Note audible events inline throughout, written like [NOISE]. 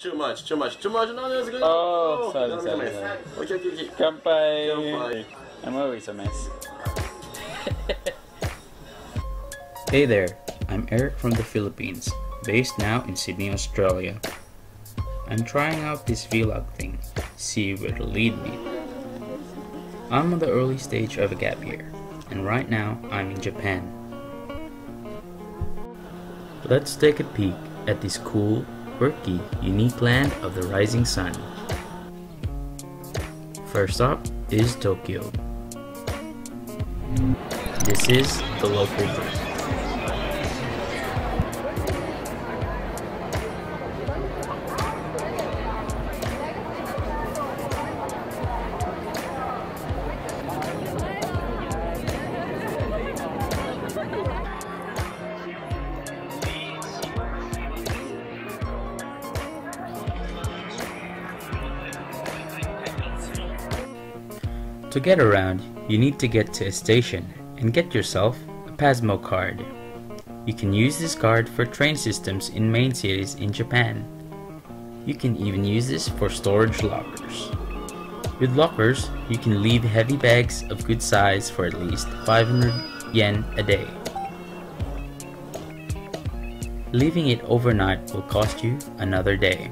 Too much, too much, too much. No, that's good. Oh, sorry, no, sorry, no, no. sorry. Okay, okay, okay. Kampai. Kampai. I'm always a mess. [LAUGHS] Hey there, I'm Eric from the Philippines, based now in Sydney, Australia. I'm trying out this vlog thing, see where it'll lead me. I'm on the early stage of a gap year, and right now I'm in Japan. Let's take a peek at this cool, quirky, unique land of the rising sun. First up is Tokyo. This is the local bird. To get around, you need to get to a station and get yourself a Pasmo card. You can use this card for train systems in main cities in Japan. You can even use this for storage lockers. With lockers, you can leave heavy bags of good size for at least 500 yen a day. Leaving it overnight will cost you another day.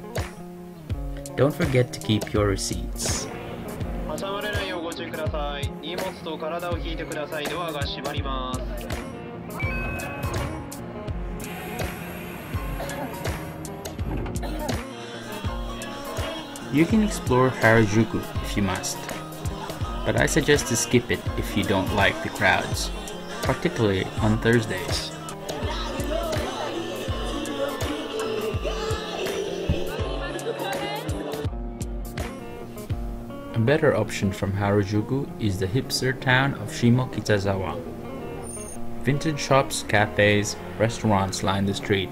Don't forget to keep your receipts. 挟まれないようご注意ください荷物と体を引いてくださいドアが閉まります You can explore Harajuku if you must, but I suggest to skip it if you don't like the crowds, particularly on Thursdays. Better option from Harajuku is the hipster town of Shimokitazawa. Vintage shops, cafes, restaurants line the street,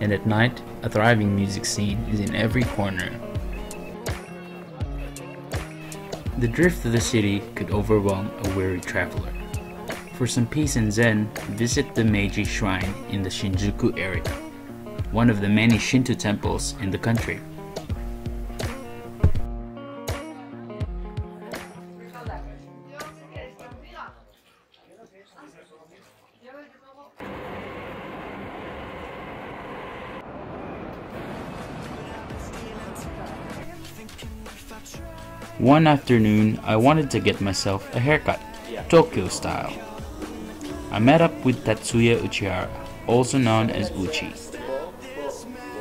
and at night, a thriving music scene is in every corner. The drift of the city could overwhelm a weary traveler. For some peace and zen, visit the Meiji Shrine in the Shinjuku area, one of the many Shinto temples in the country. One afternoon, I wanted to get myself a haircut, Tokyo style. I met up with Tatsuya Uchihara, also known as Uchi.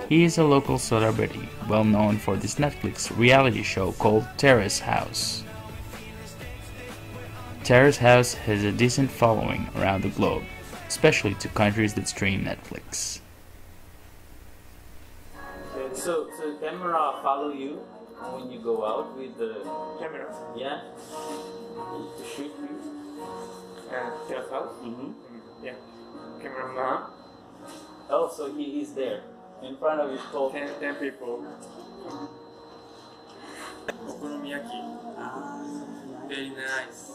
He is a local celebrity, well known for this Netflix reality show called Terrace House. Terrace House has a decent following around the globe, especially to countries that stream Netflix. So, so camera follow you when you go out with the camera yeah to shoot you. and Terrace House. Mm-hmm. Yeah. Cameraman. Oh, so he is there in front of his tall. Ten, ten people. Okonomiyaki. Very nice.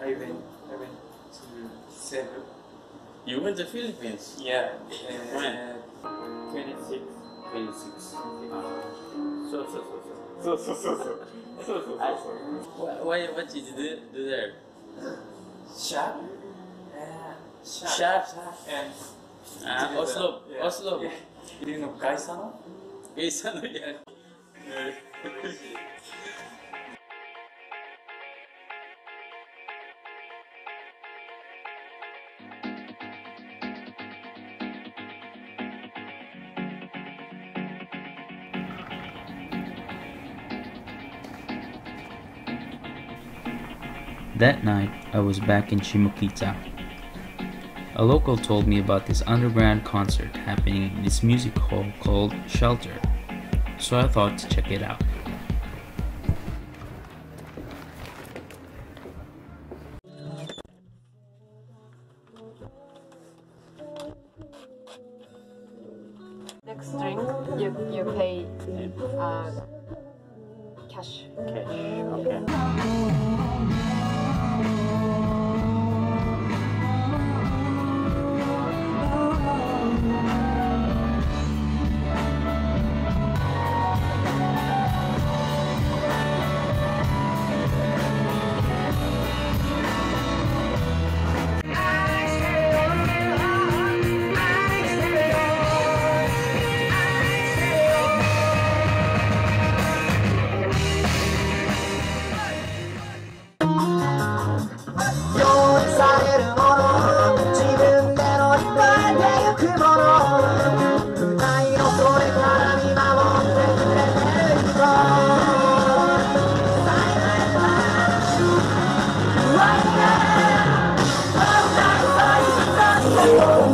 I went, I went to Cebu. You went to Philippines. Yeah. When? And 26. 26. So so so so. So, so, so, so. So, so, I- so, so. Why what did you do, do there? Shop. Yeah. Shop. Shop. And Ah, Oslo, Yeah. Oslo. Yeah. いるの会社 That night, I was back in Shimokita. A local told me about this underground concert happening in this music hall called Shelter, so I thought to check it out. Next drink, you you pay uh, cash. Cash, okay. Oh.